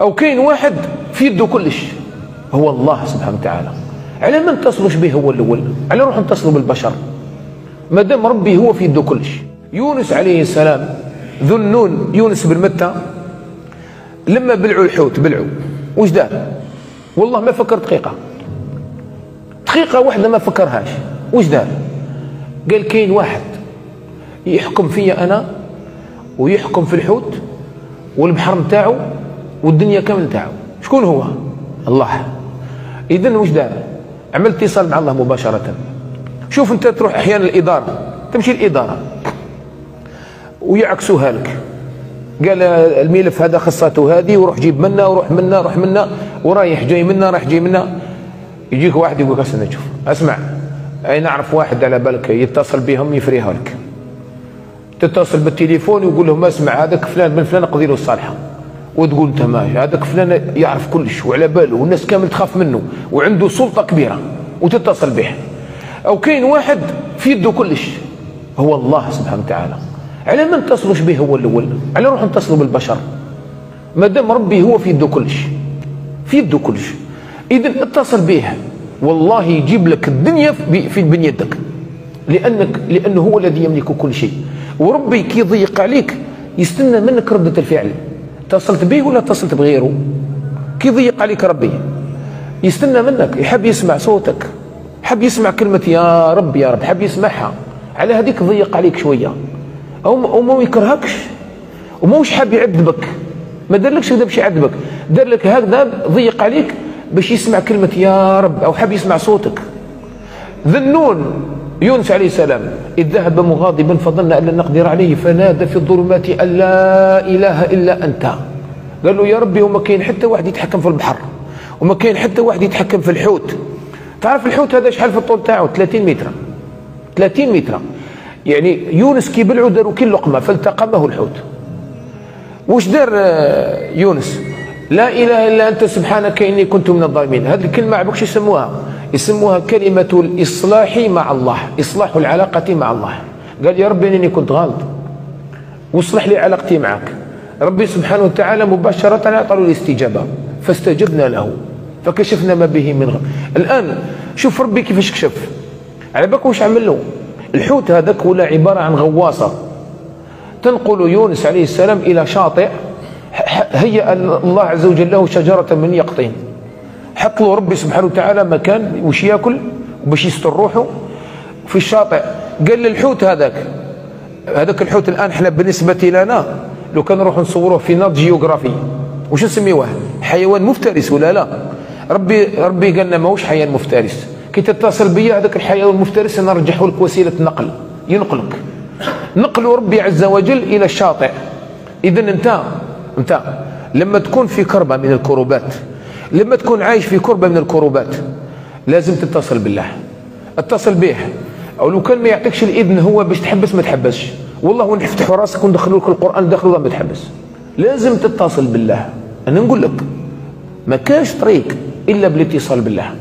أو كاين واحد في يده كلش. هو الله سبحانه وتعالى. على ما نتصلوش به هو الأول؟ على نروح نتصلوا بالبشر. ما دام ربي هو في يده كلش. يونس عليه السلام ذو النون يونس بن متى؟ لما بلعوا الحوت بلعوا. وش دار والله ما فكر دقيقة. دقيقة واحدة ما فكرهاش. وش دار قال كاين واحد يحكم فيا أنا ويحكم في الحوت والبحر نتاعو والدنيا كامل نتاعو. شكون هو؟ الله. إذن وش دار؟ عمل اتصال مع الله مباشرة. شوف أنت تروح أحيانا الإدارة. تمشي الإدارة. ويعكسوها لك. قال الملف هذا خصاته هذه وروح جيب منا وروح منا روح منا. ورايح جاي منا رايح جاي منا. يجيك واحد يقول لك استنى شوف أسمع. أي نعرف واحد على بالك يتصل بهم يفريها لك. تتصل بالتليفون ويقول لهم أسمع هذاك فلان بن فلان قضي له الصالحة. وتقول انت ماشي هذاك فلان يعرف كلش وعلى باله والناس كامل تخاف منه وعنده سلطة كبيرة وتتصل به. أو كاين واحد في يده كلش هو الله سبحانه وتعالى. على ما نتصلوش به هو الأول؟ على نروح نتصلوا بالبشر. ما دام ربي هو في يده كلش في يده كلش. اذا اتصل به والله يجيب لك الدنيا في بين يدك. لأنك لأنه هو الذي يملك كل شيء. وربي كي يضيق عليك يستنى منك ردة الفعل. اتصلت به ولا اتصلت بغيره؟ كي يضيق عليك ربي؟ يستنى منك يحب يسمع صوتك حب يسمع كلمة يا رب يا رب حب يسمعها. على هذيك ضيق عليك شوية. أو ما يكرهكش. وماهوش حاب يعذبك. ما دارلكش هذا باش يعذبك. دار لك هكذا ضيق عليك باش يسمع كلمة يا رب أو حاب يسمع صوتك. ذنون. يونس عليه السلام إذ ذهب مغاضبا فظن أن لن نقدر عليه فنادى في الظلمات أن لا إله إلا أنت. قال له يا ربي وما كاين حتى واحد يتحكم في البحر وما كاين حتى واحد يتحكم في الحوت. تعرف الحوت هذا شحال في الطول تاعو؟ 30 متر. 30 متر. يعني يونس كي بلعوا داروا كي لقمه فالتقمه الحوت. وش دار آه، يونس؟ لا إله إلا أنت سبحانك إني كنت من الظالمين. هذه الكلمة عبوكش يسموها. يسموها كلمة الإصلاح مع الله إصلاح العلاقة مع الله. قال يا ربي اني كنت غلط. وإصلح لي علاقتي معك. ربي سبحانه وتعالى مباشرة أعطى له الاستجابة فاستجبنا له فكشفنا ما به من غم الآن شوف ربي كيفاش كشف. على بالك واش عمل له؟ الحوت هذاك ولا عبارة عن غواصة. تنقل يونس عليه السلام إلى شاطئ هيأ الله عز وجل له شجرة من يقطين. حط له ربي سبحانه وتعالى مكان وش ياكل؟ وباش يستر روحه في الشاطئ. قال للحوت هذاك. هذاك الحوت الآن إحنا بالنسبة لنا لو كان نروح نصوروه في Nat Geo غرافي وش نسميوه؟ حيوان مفترس ولا لا؟ ربي ربي قال لنا ماهوش حيوان مفترس. كي تتصل بيا هذاك الحيوان المفترس نرجعه لك وسيلة نقل. ينقلك. نقل ربي عز وجل إلى الشاطئ. اذا انت انت لما تكون في كربة من الكروبات لما تكون عايش في كربة من الكروبات لازم تتصل بالله. اتصل به أو لو كان ما يعطيكش الاذن هو باش تحبس ما تحبسش. والله وين نفتحوا راسك وندخلوا لك القرآن داخل ما تحبس. لازم تتصل بالله. أنا نقول لك ما كاش طريق إلا بالاتصال بالله.